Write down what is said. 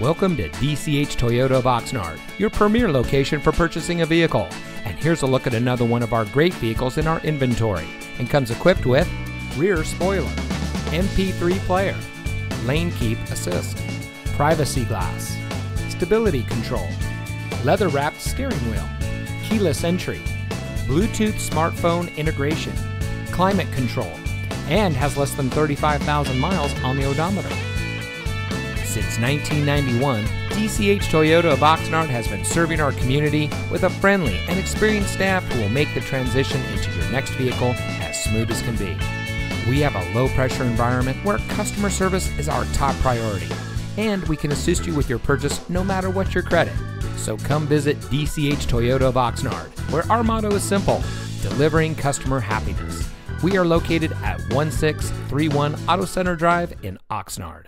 Welcome to DCH Toyota of Oxnard, your premier location for purchasing a vehicle. And here's a look at another one of our great vehicles in our inventory and comes equipped with rear spoiler, MP3 player, lane keep assist, privacy glass, stability control, leather wrapped steering wheel, keyless entry, Bluetooth smartphone integration, climate control, and has less than 35,000 miles on the odometer. Since 1991, DCH Toyota of Oxnard has been serving our community with a friendly and experienced staff who will make the transition into your next vehicle as smooth as can be. We have a low pressure environment where customer service is our top priority, and we can assist you with your purchase no matter what your credit. So come visit DCH Toyota of Oxnard, where our motto is simple delivering customer happiness. We are located at 1631 Auto Center Drive in Oxnard.